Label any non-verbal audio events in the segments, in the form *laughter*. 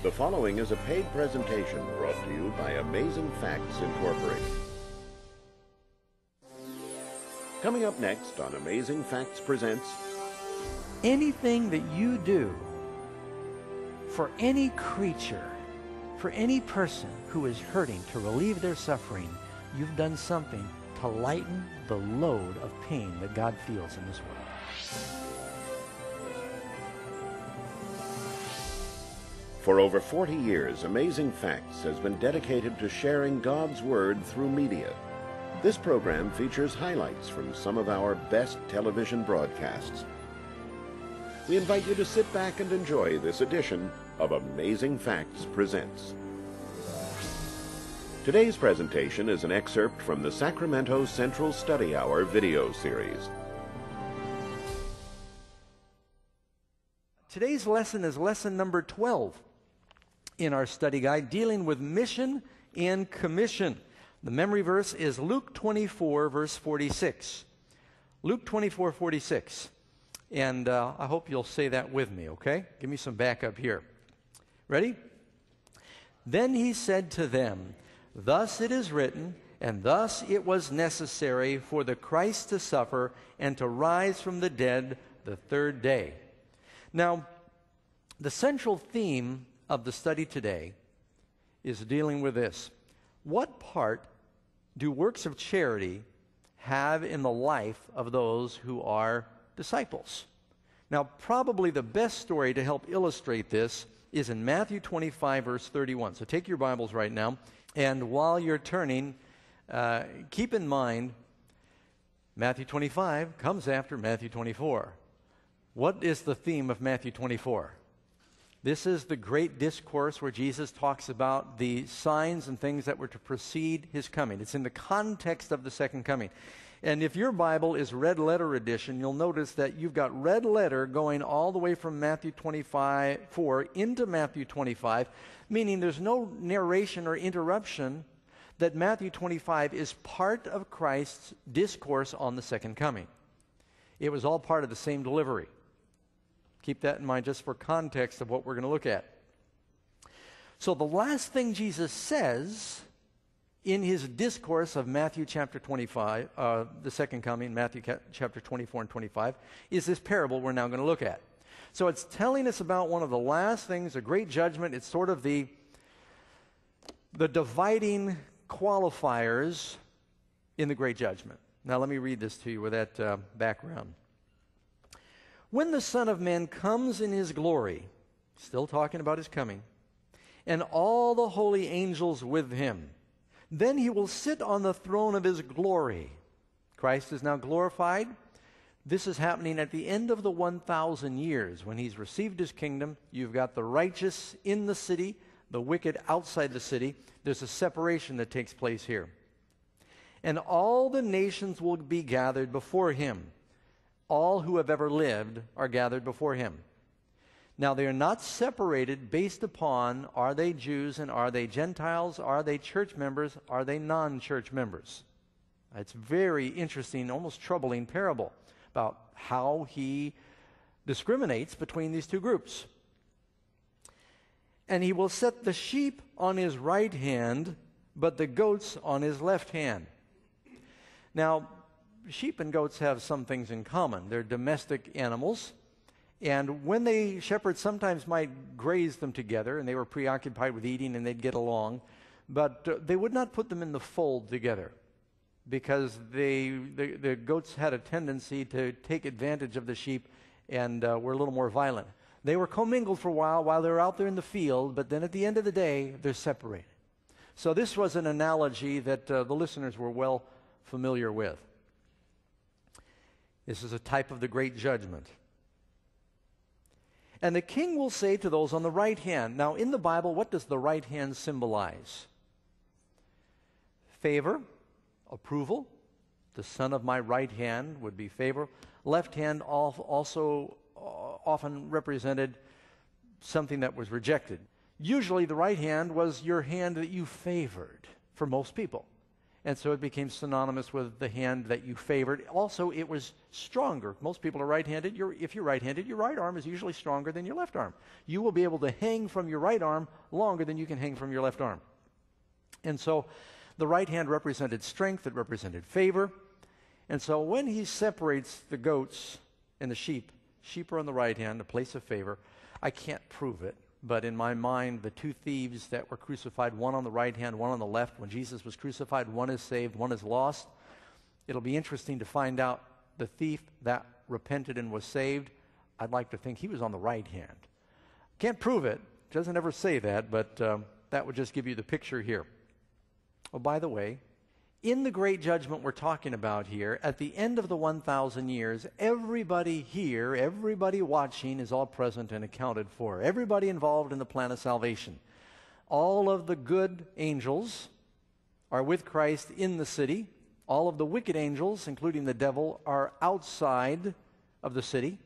The following is a paid presentation brought to you by Amazing Facts Incorporated. Coming up next on Amazing Facts Presents anything that you do for any creature, for any person who is hurting to relieve their suffering, you've done something to lighten the load of pain that God feels in this world. For over 40 years, Amazing Facts has been dedicated to sharing God's Word through media. This program features highlights from some of our best television broadcasts. We invite you to sit back and enjoy this edition of Amazing Facts Presents. Today's presentation is an excerpt from the Sacramento Central Study Hour video series. Today's lesson is lesson number 12 in our study guide dealing with mission and commission. The memory verse is Luke 24, verse 46. Luke 24, 46. And uh, I hope you'll say that with me, okay? Give me some backup here. Ready? Then he said to them, Thus it is written, and thus it was necessary for the Christ to suffer and to rise from the dead the third day. Now, the central theme of the study today is dealing with this. What part do works of charity have in the life of those who are disciples? Now, probably the best story to help illustrate this is in Matthew 25, verse 31. So take your Bibles right now, and while you're turning, uh, keep in mind Matthew 25 comes after Matthew 24. What is the theme of Matthew 24? This is the great discourse where Jesus talks about the signs and things that were to precede his coming. It's in the context of the second coming. And if your Bible is red letter edition, you'll notice that you've got red letter going all the way from Matthew 25, 4 into Matthew 25, meaning there's no narration or interruption, that Matthew 25 is part of Christ's discourse on the second coming. It was all part of the same delivery. Keep that in mind just for context of what we're going to look at. So, the last thing Jesus says in his discourse of Matthew chapter 25, uh, the second coming, Matthew ca- chapter 24 and 25, is this parable we're now going to look at. So, it's telling us about one of the last things, a great judgment. It's sort of the, the dividing qualifiers in the great judgment. Now, let me read this to you with that uh, background. When the Son of Man comes in his glory, still talking about his coming, and all the holy angels with him, then he will sit on the throne of his glory. Christ is now glorified. This is happening at the end of the 1,000 years. When he's received his kingdom, you've got the righteous in the city, the wicked outside the city. There's a separation that takes place here. And all the nations will be gathered before him all who have ever lived are gathered before him. Now, they are not separated based upon are they Jews and are they Gentiles? Are they church members? Are they non church members? It's very interesting, almost troubling parable about how he discriminates between these two groups. And he will set the sheep on his right hand, but the goats on his left hand. Now, sheep and goats have some things in common. They're domestic animals. And when they, shepherds sometimes might graze them together, and they were preoccupied with eating and they'd get along, but uh, they would not put them in the fold together because they, the, the goats had a tendency to take advantage of the sheep and uh, were a little more violent. They were commingled for a while while they were out there in the field, but then at the end of the day, they're separated. So this was an analogy that uh, the listeners were well familiar with. This is a type of the great judgment. And the king will say to those on the right hand, now in the Bible, what does the right hand symbolize? Favor, approval. The son of my right hand would be favor. Left hand also uh, often represented something that was rejected. Usually, the right hand was your hand that you favored for most people. And so it became synonymous with the hand that you favored. Also, it was stronger. Most people are right handed. If you're right handed, your right arm is usually stronger than your left arm. You will be able to hang from your right arm longer than you can hang from your left arm. And so the right hand represented strength, it represented favor. And so when he separates the goats and the sheep, sheep are on the right hand, a place of favor. I can't prove it, but in my mind, the two thieves that were crucified, one on the right hand, one on the left, when Jesus was crucified, one is saved, one is lost. It'll be interesting to find out the thief that repented and was saved. I'd like to think he was on the right hand. Can't prove it, doesn't ever say that, but um, that would just give you the picture here. Oh, by the way, in the great judgment we're talking about here, at the end of the 1,000 years, everybody here, everybody watching is all present and accounted for. Everybody involved in the plan of salvation. All of the good angels are with Christ in the city. All of the wicked angels, including the devil, are outside of the city.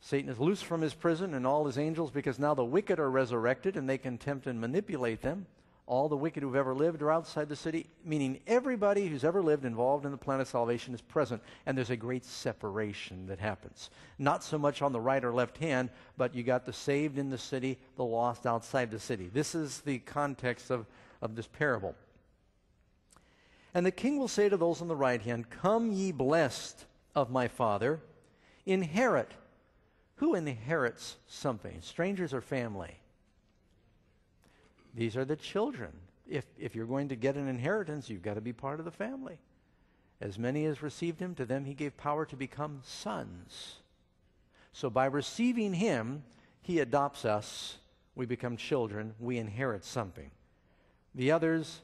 Satan is loose from his prison and all his angels because now the wicked are resurrected and they can tempt and manipulate them all the wicked who've ever lived are outside the city, meaning everybody who's ever lived involved in the plan of salvation is present, and there's a great separation that happens. Not so much on the right or left hand, but you got the saved in the city, the lost outside the city. This is the context of, of this parable. And the king will say to those on the right hand, Come ye blessed of my father, inherit. Who inherits something? Strangers or family? These are the children. If, if you're going to get an inheritance, you've got to be part of the family. As many as received him, to them he gave power to become sons. So by receiving him, he adopts us. We become children. We inherit something. The others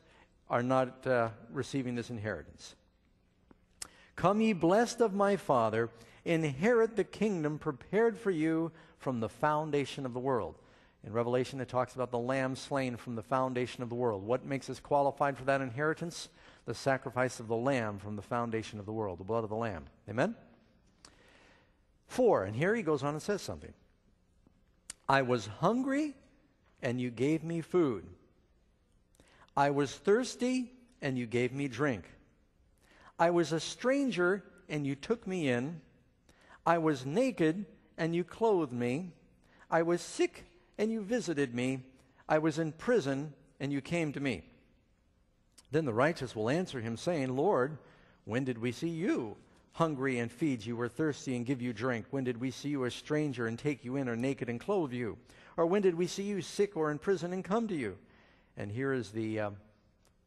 are not uh, receiving this inheritance. Come ye blessed of my Father, inherit the kingdom prepared for you from the foundation of the world. In Revelation, it talks about the lamb slain from the foundation of the world. What makes us qualified for that inheritance? The sacrifice of the lamb from the foundation of the world, the blood of the lamb. Amen? Four, and here he goes on and says something. I was hungry, and you gave me food. I was thirsty, and you gave me drink. I was a stranger, and you took me in. I was naked, and you clothed me. I was sick, and you visited me. I was in prison, and you came to me. Then the righteous will answer him, saying, Lord, when did we see you hungry and feed you, or thirsty and give you drink? When did we see you a stranger and take you in, or naked and clothe you? Or when did we see you sick or in prison and come to you? And here is the, uh,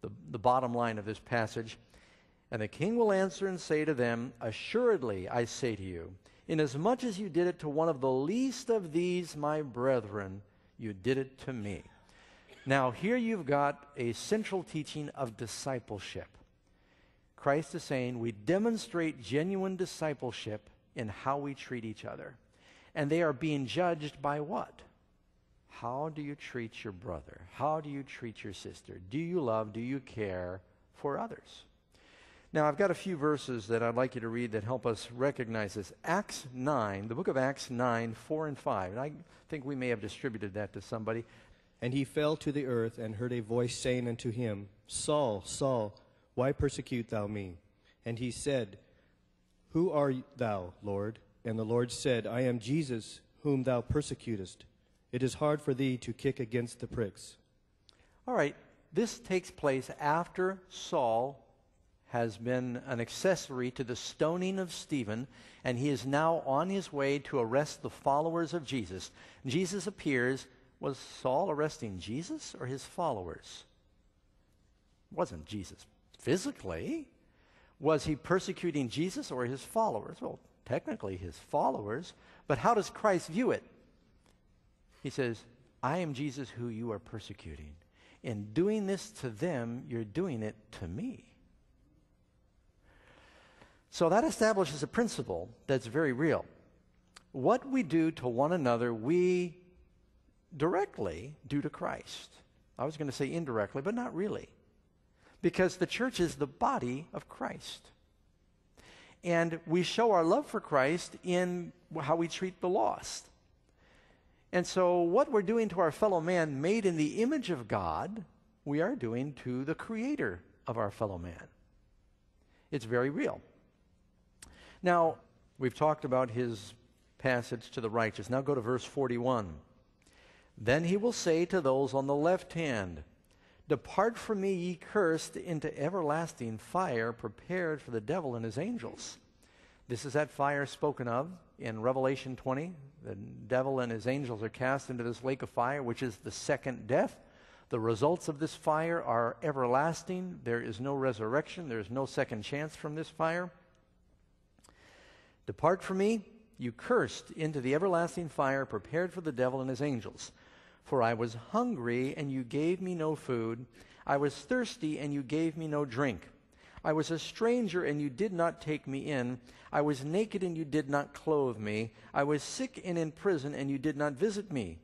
the, the bottom line of this passage. And the king will answer and say to them, Assuredly, I say to you, Inasmuch as you did it to one of the least of these, my brethren, you did it to me. Now, here you've got a central teaching of discipleship. Christ is saying we demonstrate genuine discipleship in how we treat each other. And they are being judged by what? How do you treat your brother? How do you treat your sister? Do you love, do you care for others? Now, I've got a few verses that I'd like you to read that help us recognize this. Acts 9, the book of Acts 9, 4 and 5. And I think we may have distributed that to somebody. And he fell to the earth and heard a voice saying unto him, Saul, Saul, why persecute thou me? And he said, Who art thou, Lord? And the Lord said, I am Jesus, whom thou persecutest. It is hard for thee to kick against the pricks. All right, this takes place after Saul has been an accessory to the stoning of Stephen, and he is now on his way to arrest the followers of Jesus. Jesus appears. Was Saul arresting Jesus or his followers? It wasn't Jesus physically. Was he persecuting Jesus or his followers? Well, technically his followers, but how does Christ view it? He says, I am Jesus who you are persecuting. In doing this to them, you're doing it to me. So that establishes a principle that's very real. What we do to one another, we directly do to Christ. I was going to say indirectly, but not really. Because the church is the body of Christ. And we show our love for Christ in how we treat the lost. And so, what we're doing to our fellow man, made in the image of God, we are doing to the Creator of our fellow man. It's very real. Now, we've talked about his passage to the righteous. Now go to verse 41. Then he will say to those on the left hand, Depart from me, ye cursed, into everlasting fire prepared for the devil and his angels. This is that fire spoken of in Revelation 20. The devil and his angels are cast into this lake of fire, which is the second death. The results of this fire are everlasting. There is no resurrection, there is no second chance from this fire. Depart from me, you cursed, into the everlasting fire prepared for the devil and his angels. For I was hungry, and you gave me no food. I was thirsty, and you gave me no drink. I was a stranger, and you did not take me in. I was naked, and you did not clothe me. I was sick and in prison, and you did not visit me.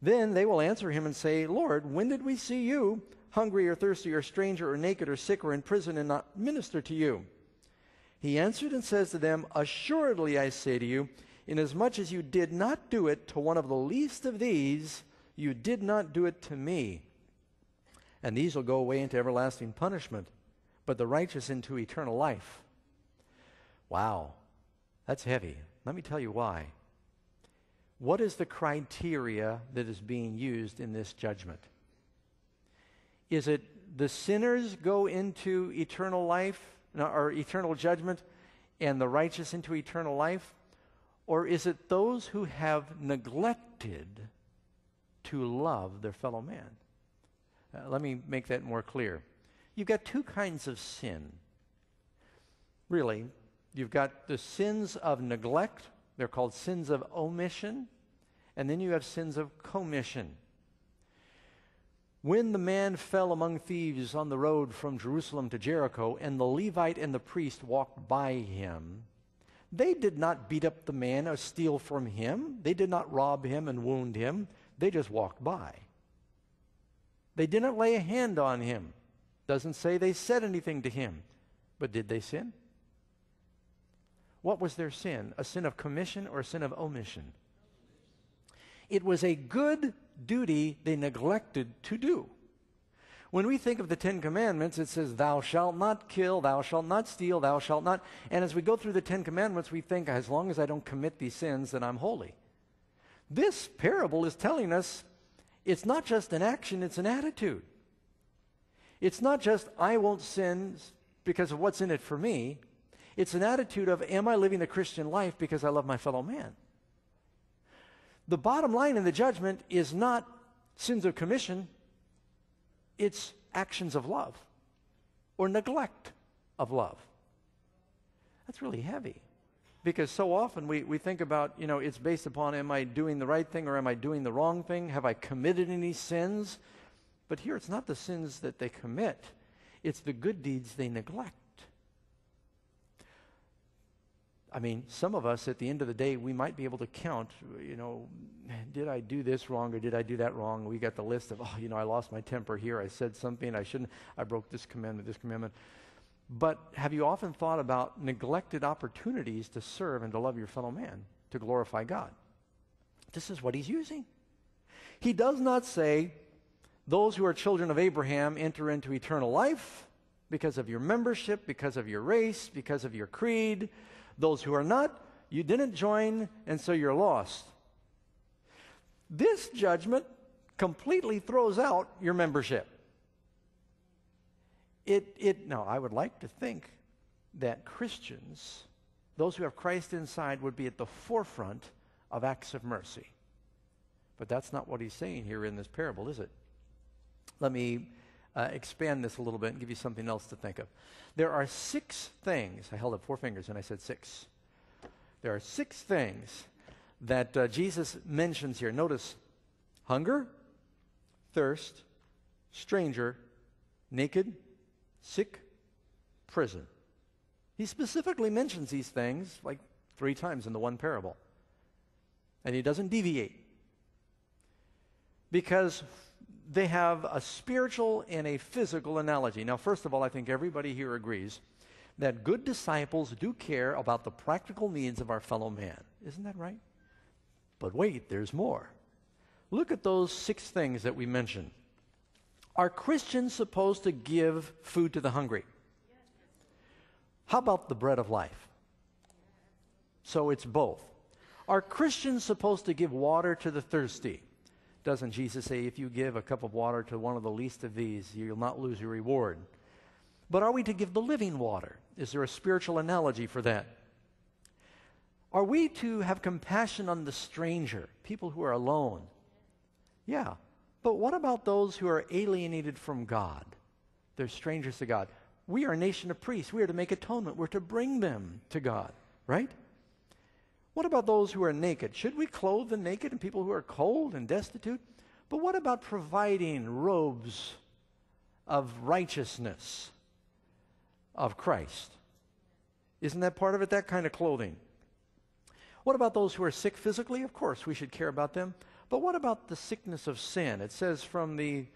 Then they will answer him and say, Lord, when did we see you, hungry or thirsty or stranger or naked or sick or in prison, and not minister to you? He answered and says to them, Assuredly I say to you, inasmuch as you did not do it to one of the least of these, you did not do it to me. And these will go away into everlasting punishment, but the righteous into eternal life. Wow, that's heavy. Let me tell you why. What is the criteria that is being used in this judgment? Is it the sinners go into eternal life or eternal judgment and the righteous into eternal life? Or is it those who have neglected to love their fellow man? Uh, let me make that more clear. You've got two kinds of sin. Really, you've got the sins of neglect, they're called sins of omission, and then you have sins of commission. When the man fell among thieves on the road from Jerusalem to Jericho, and the Levite and the priest walked by him, they did not beat up the man or steal from him. They did not rob him and wound him. They just walked by. They didn't lay a hand on him. Doesn't say they said anything to him. But did they sin? What was their sin? A sin of commission or a sin of omission? It was a good duty they neglected to do. When we think of the Ten Commandments, it says, Thou shalt not kill, thou shalt not steal, thou shalt not. And as we go through the Ten Commandments, we think, as long as I don't commit these sins, then I'm holy. This parable is telling us it's not just an action, it's an attitude. It's not just, I won't sin because of what's in it for me. It's an attitude of, Am I living the Christian life because I love my fellow man? The bottom line in the judgment is not sins of commission, it's actions of love or neglect of love. That's really heavy. Because so often we, we think about, you know, it's based upon am I doing the right thing or am I doing the wrong thing? Have I committed any sins? But here it's not the sins that they commit, it's the good deeds they neglect. I mean, some of us at the end of the day, we might be able to count, you know, did I do this wrong or did I do that wrong? We got the list of, oh, you know, I lost my temper here. I said something I shouldn't. I broke this commandment, this commandment. But have you often thought about neglected opportunities to serve and to love your fellow man, to glorify God? This is what he's using. He does not say, those who are children of Abraham enter into eternal life because of your membership, because of your race, because of your creed those who are not, you didn't join, and so you're lost. This judgment completely throws out your membership. It, it, now, I would like to think that Christians, those who have Christ inside, would be at the forefront of acts of mercy. But that's not what he's saying here in this parable, is it? Let me uh, expand this a little bit and give you something else to think of. There are six things. I held up four fingers and I said six. There are six things that uh, Jesus mentions here. Notice hunger, thirst, stranger, naked, sick, prison. He specifically mentions these things like three times in the one parable. And he doesn't deviate. Because they have a spiritual and a physical analogy. Now, first of all, I think everybody here agrees that good disciples do care about the practical needs of our fellow man. Isn't that right? But wait, there's more. Look at those six things that we mentioned Are Christians supposed to give food to the hungry? How about the bread of life? So it's both. Are Christians supposed to give water to the thirsty? Doesn't Jesus say, if you give a cup of water to one of the least of these, you'll not lose your reward? But are we to give the living water? Is there a spiritual analogy for that? Are we to have compassion on the stranger, people who are alone? Yeah. But what about those who are alienated from God? They're strangers to God. We are a nation of priests. We are to make atonement. We're to bring them to God, right? What about those who are naked? Should we clothe the naked and people who are cold and destitute? But what about providing robes of righteousness of Christ? Isn't that part of it, that kind of clothing? What about those who are sick physically? Of course, we should care about them. But what about the sickness of sin? It says from the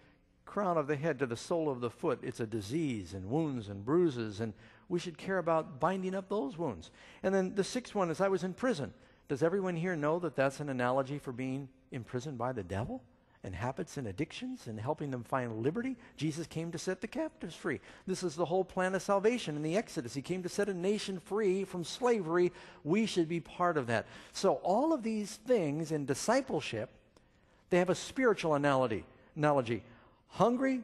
crown of the head to the sole of the foot, it's a disease and wounds and bruises, and we should care about binding up those wounds. And then the sixth one is I was in prison. Does everyone here know that that's an analogy for being imprisoned by the devil? and habits and addictions and helping them find liberty. Jesus came to set the captives free. This is the whole plan of salvation in the Exodus. He came to set a nation free from slavery. We should be part of that. So all of these things in discipleship, they have a spiritual analogy. analogy. Hungry,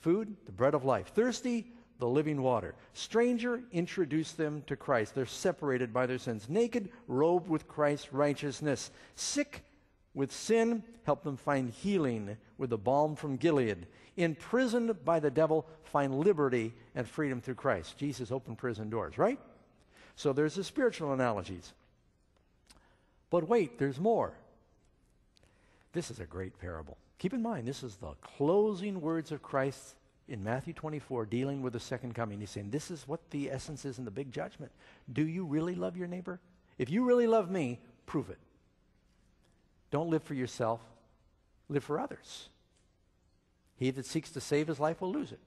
food, the bread of life. Thirsty, the living water. Stranger, introduce them to Christ. They're separated by their sins. Naked, robed with Christ's righteousness. Sick, with sin, help them find healing with the balm from Gilead. Imprisoned by the devil, find liberty and freedom through Christ. Jesus opened prison doors, right? So there's the spiritual analogies. But wait, there's more. This is a great parable. Keep in mind, this is the closing words of Christ in Matthew 24 dealing with the second coming. He's saying, This is what the essence is in the big judgment. Do you really love your neighbor? If you really love me, prove it. Don't live for yourself, live for others. He that seeks to save his life will lose it.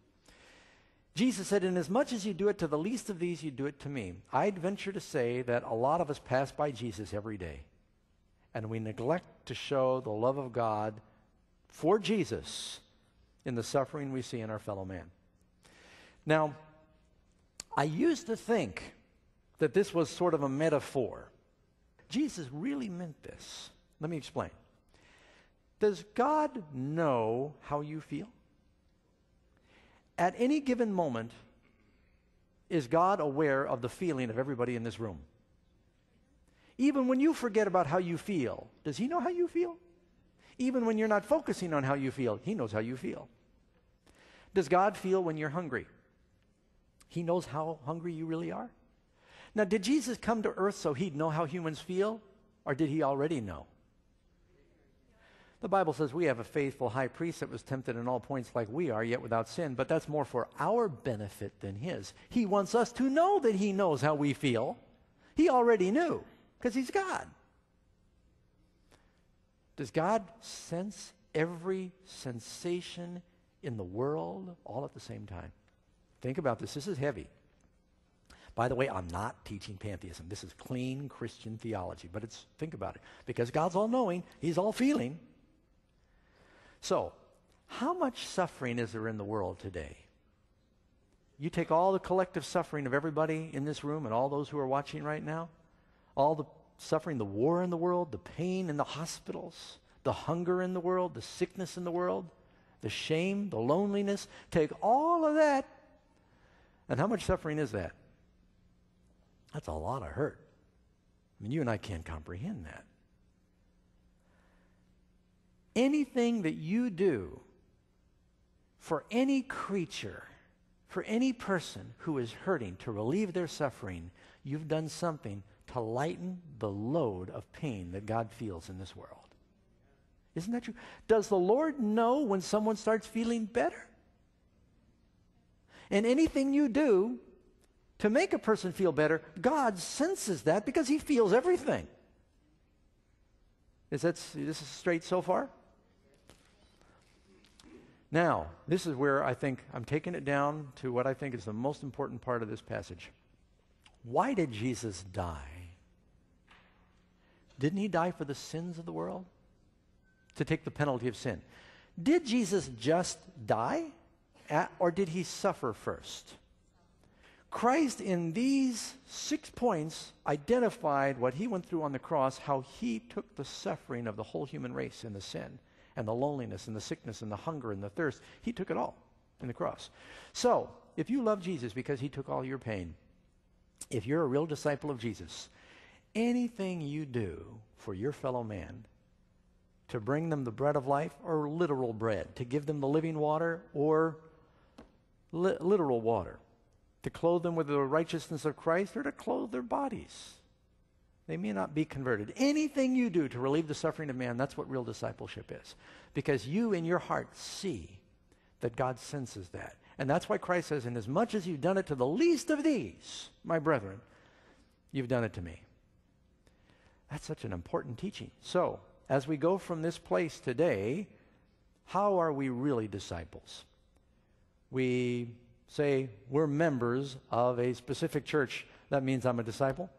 Jesus said, Inasmuch as you do it to the least of these, you do it to me. I'd venture to say that a lot of us pass by Jesus every day, and we neglect to show the love of God for Jesus in the suffering we see in our fellow man. Now, I used to think that this was sort of a metaphor. Jesus really meant this. Let me explain. Does God know how you feel? At any given moment, is God aware of the feeling of everybody in this room? Even when you forget about how you feel, does He know how you feel? Even when you're not focusing on how you feel, He knows how you feel. Does God feel when you're hungry? He knows how hungry you really are. Now, did Jesus come to earth so He'd know how humans feel, or did He already know? The Bible says we have a faithful high priest that was tempted in all points like we are, yet without sin, but that's more for our benefit than his. He wants us to know that he knows how we feel. He already knew, because he's God. Does God sense every sensation in the world all at the same time? Think about this. This is heavy. By the way, I'm not teaching pantheism. This is clean Christian theology, but it's think about it. Because God's all knowing, he's all feeling. So, how much suffering is there in the world today? You take all the collective suffering of everybody in this room and all those who are watching right now, all the suffering, the war in the world, the pain in the hospitals, the hunger in the world, the sickness in the world, the shame, the loneliness. Take all of that. And how much suffering is that? That's a lot of hurt. I mean, you and I can't comprehend that anything that you do for any creature, for any person who is hurting to relieve their suffering, you've done something to lighten the load of pain that God feels in this world. Isn't that true? Does the Lord know when someone starts feeling better? And anything you do to make a person feel better, God senses that because he feels everything. Is that this is straight so far? Now, this is where I think I'm taking it down to what I think is the most important part of this passage. Why did Jesus die? Didn't he die for the sins of the world? To take the penalty of sin. Did Jesus just die, at, or did he suffer first? Christ, in these six points, identified what he went through on the cross, how he took the suffering of the whole human race and the sin, and the loneliness, and the sickness, and the hunger, and the thirst. He took it all in the cross. So, if you love Jesus because he took all your pain, if you're a real disciple of Jesus, anything you do for your fellow man to bring them the bread of life or literal bread, to give them the living water or li- literal water to clothe them with the righteousness of Christ or to clothe their bodies. They may not be converted. Anything you do to relieve the suffering of man, that's what real discipleship is. Because you in your heart see that God senses that. And that's why Christ says, In as much as you've done it to the least of these, my brethren, you've done it to me. That's such an important teaching. So, as we go from this place today, how are we really disciples? We say we're members of a specific church, that means I'm a disciple?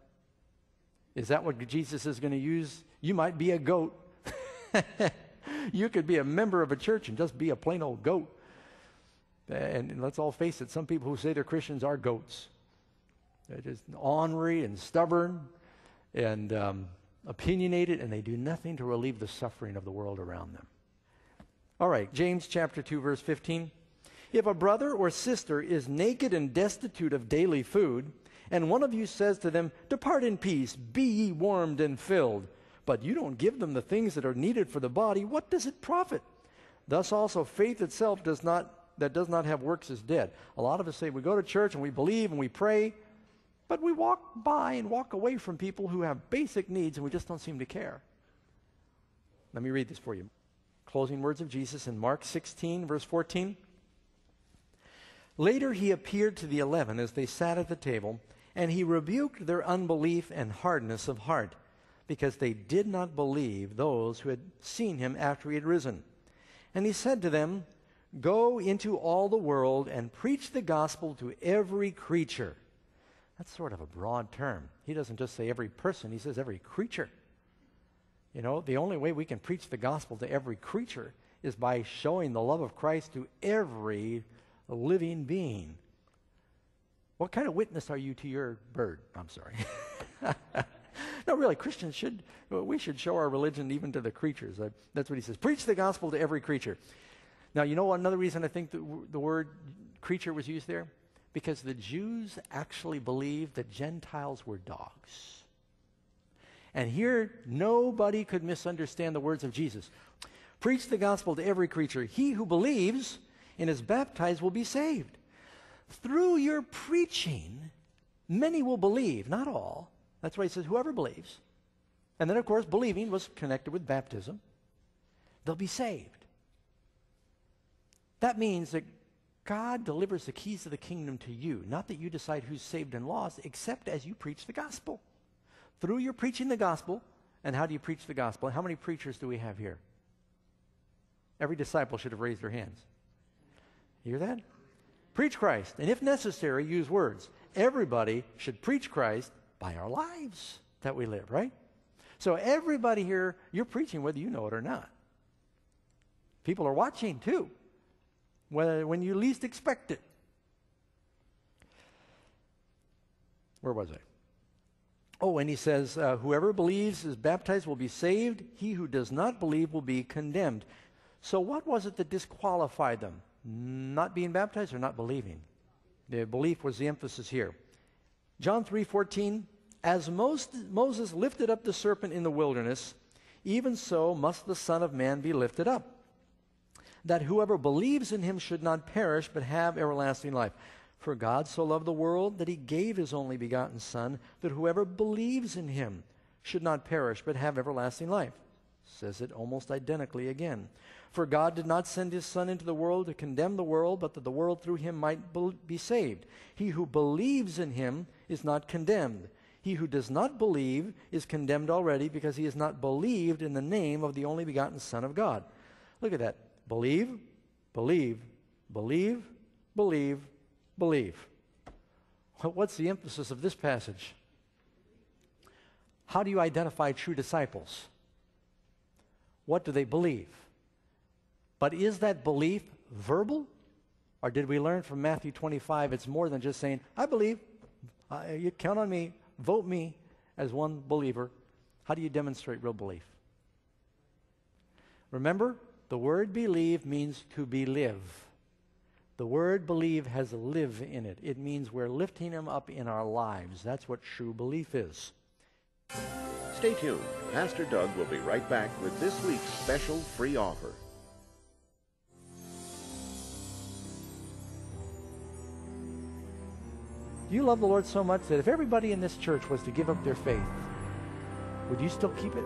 Is that what Jesus is going to use? You might be a goat. *laughs* you could be a member of a church and just be a plain old goat. And let's all face it, some people who say they're Christians are goats. They're just ornery and stubborn and um, opinionated, and they do nothing to relieve the suffering of the world around them. All right, James chapter 2, verse 15. If a brother or sister is naked and destitute of daily food, and one of you says to them, Depart in peace, be ye warmed and filled, but you don't give them the things that are needed for the body, what does it profit? Thus also faith itself does not that does not have works is dead. A lot of us say we go to church and we believe and we pray, but we walk by and walk away from people who have basic needs and we just don't seem to care. Let me read this for you. Closing words of Jesus in Mark 16, verse 14. Later he appeared to the eleven as they sat at the table, and he rebuked their unbelief and hardness of heart, because they did not believe those who had seen him after he had risen. And he said to them, Go into all the world and preach the gospel to every creature. That's sort of a broad term. He doesn't just say every person, he says every creature. You know, the only way we can preach the gospel to every creature is by showing the love of Christ to every living being. What kind of witness are you to your bird? I'm sorry. *laughs* no, really, Christians should, we should show our religion even to the creatures. That's what he says. Preach the gospel to every creature. Now, you know another reason I think the, the word creature was used there? Because the Jews actually believed that Gentiles were dogs. And here, nobody could misunderstand the words of Jesus. Preach the gospel to every creature. He who believes and is baptized will be saved. Through your preaching, many will believe, not all. That's why he says, whoever believes. And then, of course, believing was connected with baptism. They'll be saved. That means that God delivers the keys of the kingdom to you, not that you decide who's saved and lost, except as you preach the gospel. Through your preaching the gospel, and how do you preach the gospel? How many preachers do we have here? Every disciple should have raised their hands. You Hear that? Preach Christ. And if necessary, use words. Everybody should preach Christ by our lives that we live, right? So everybody here, you're preaching whether you know it or not. People are watching too, when you least expect it. Where was I? Oh, and he says, uh, Whoever believes is baptized will be saved. He who does not believe will be condemned. So, what was it that disqualified them? Not being baptized or not believing. The belief was the emphasis here. John 3:14 As most, Moses lifted up the serpent in the wilderness, even so must the son of man be lifted up, that whoever believes in him should not perish but have everlasting life. For God so loved the world that he gave his only begotten son that whoever believes in him should not perish but have everlasting life. Says it almost identically again. For God did not send his Son into the world to condemn the world, but that the world through him might be saved. He who believes in him is not condemned. He who does not believe is condemned already because he has not believed in the name of the only begotten Son of God. Look at that. Believe, believe, believe, believe, believe. What's the emphasis of this passage? How do you identify true disciples? What do they believe? But is that belief verbal? Or did we learn from Matthew 25 it's more than just saying, I believe, uh, you count on me, vote me as one believer? How do you demonstrate real belief? Remember, the word believe means to believe. The word believe has live in it. It means we're lifting him up in our lives. That's what true belief is. Stay tuned. Pastor Doug will be right back with this week's special free offer. Do you love the Lord so much that if everybody in this church was to give up their faith, would you still keep it?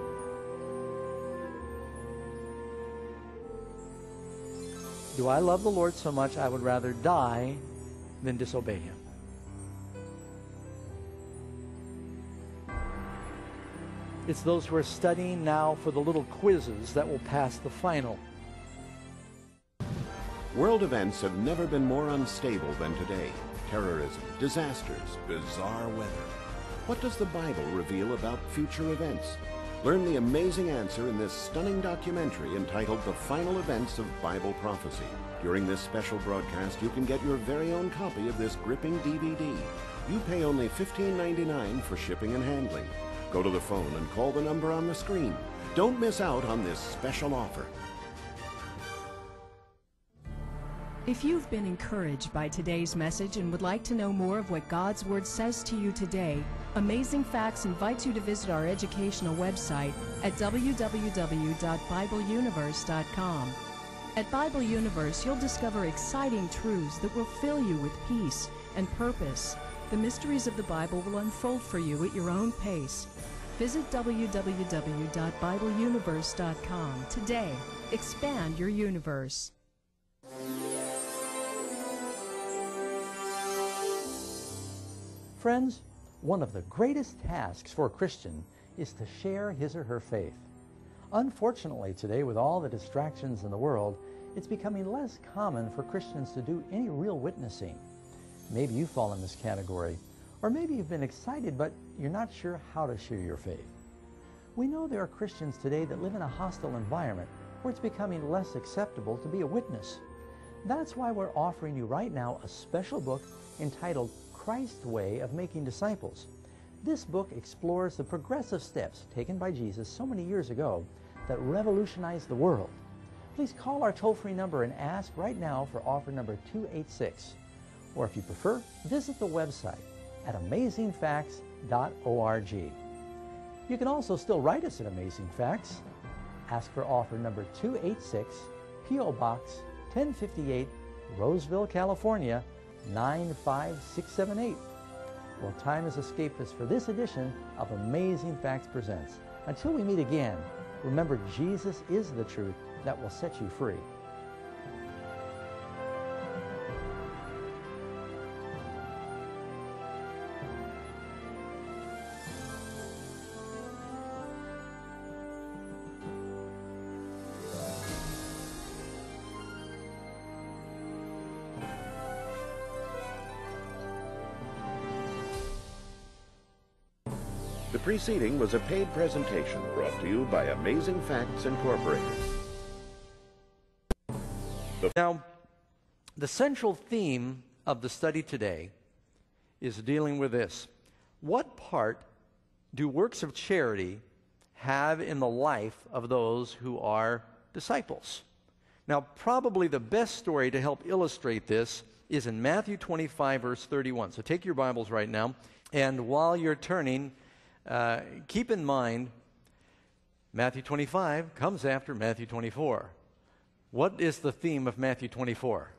Do I love the Lord so much I would rather die than disobey him? It's those who are studying now for the little quizzes that will pass the final. World events have never been more unstable than today. Terrorism, disasters, bizarre weather. What does the Bible reveal about future events? Learn the amazing answer in this stunning documentary entitled The Final Events of Bible Prophecy. During this special broadcast, you can get your very own copy of this gripping DVD. You pay only $15.99 for shipping and handling. Go to the phone and call the number on the screen. Don't miss out on this special offer. If you've been encouraged by today's message and would like to know more of what God's Word says to you today, Amazing Facts invites you to visit our educational website at www.bibleuniverse.com. At Bible Universe, you'll discover exciting truths that will fill you with peace and purpose. The mysteries of the Bible will unfold for you at your own pace. Visit www.bibleuniverse.com today. Expand your universe. Friends, one of the greatest tasks for a Christian is to share his or her faith. Unfortunately, today, with all the distractions in the world, it's becoming less common for Christians to do any real witnessing. Maybe you fall in this category, or maybe you've been excited, but you're not sure how to share your faith. We know there are Christians today that live in a hostile environment where it's becoming less acceptable to be a witness. That's why we're offering you right now a special book entitled Christ's Way of Making Disciples. This book explores the progressive steps taken by Jesus so many years ago that revolutionized the world. Please call our toll-free number and ask right now for offer number 286. Or if you prefer, visit the website at amazingfacts.org. You can also still write us at Amazing Facts. Ask for offer number 286, P.O. Box 1058, Roseville, California 95678. Well, time has escaped us for this edition of Amazing Facts Presents. Until we meet again, remember Jesus is the truth that will set you free. Preceding was a paid presentation brought to you by Amazing Facts Incorporated. Now, the central theme of the study today is dealing with this. What part do works of charity have in the life of those who are disciples? Now, probably the best story to help illustrate this is in Matthew 25, verse 31. So take your Bibles right now, and while you're turning, uh, keep in mind Matthew 25 comes after Matthew 24. What is the theme of Matthew 24?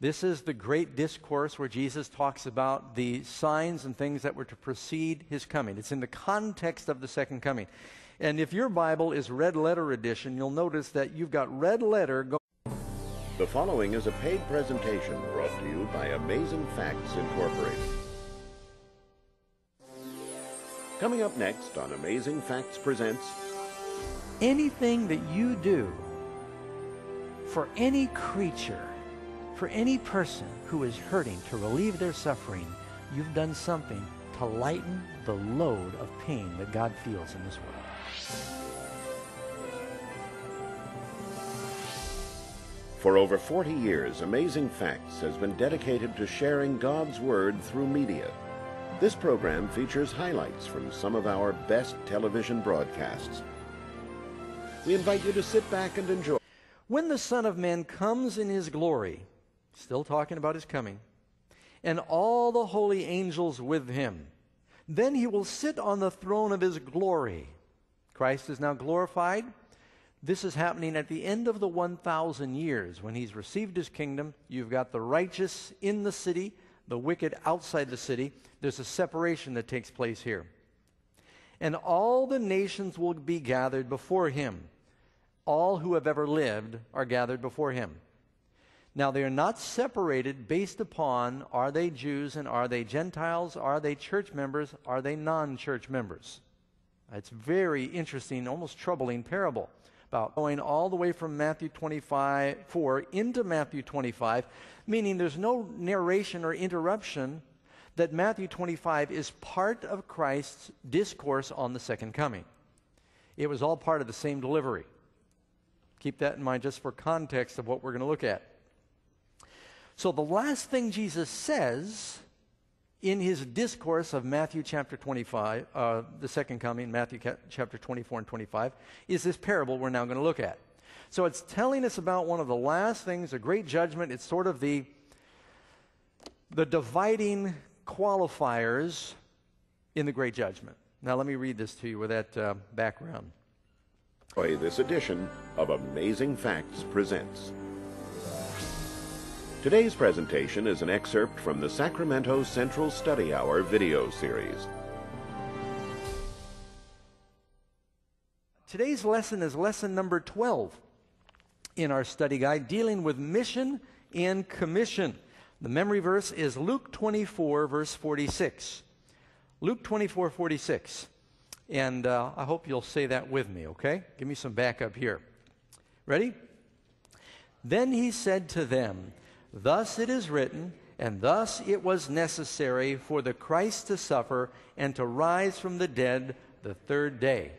This is the great discourse where Jesus talks about the signs and things that were to precede his coming. It's in the context of the second coming. And if your Bible is red letter edition, you'll notice that you've got red letter going. The following is a paid presentation brought to you by Amazing Facts Incorporated. Coming up next on Amazing Facts Presents Anything that you do for any creature, for any person who is hurting to relieve their suffering, you've done something to lighten the load of pain that God feels in this world. For over 40 years, Amazing Facts has been dedicated to sharing God's Word through media. This program features highlights from some of our best television broadcasts. We invite you to sit back and enjoy. When the Son of Man comes in his glory, still talking about his coming, and all the holy angels with him, then he will sit on the throne of his glory. Christ is now glorified. This is happening at the end of the 1,000 years. When he's received his kingdom, you've got the righteous in the city, the wicked outside the city. There's a separation that takes place here. And all the nations will be gathered before him. All who have ever lived are gathered before him. Now, they are not separated based upon are they Jews and are they Gentiles? Are they church members? Are they non church members? It's very interesting, almost troubling parable about going all the way from Matthew 25, 4 into Matthew 25, meaning there's no narration or interruption, that Matthew 25 is part of Christ's discourse on the second coming. It was all part of the same delivery. Keep that in mind just for context of what we're going to look at. So, the last thing Jesus says in his discourse of Matthew chapter 25, uh, the second coming, Matthew ca- chapter 24 and 25, is this parable we're now going to look at. So, it's telling us about one of the last things, a great judgment. It's sort of the, the dividing qualifiers in the great judgment. Now, let me read this to you with that uh, background. This edition of Amazing Facts presents. Today's presentation is an excerpt from the Sacramento Central Study Hour video series. Today's lesson is lesson number 12 in our study guide dealing with mission and commission. The memory verse is Luke 24, verse 46. Luke 24, 46. And uh, I hope you'll say that with me, okay? Give me some backup here. Ready? Then he said to them, Thus it is written, and thus it was necessary for the Christ to suffer and to rise from the dead the third day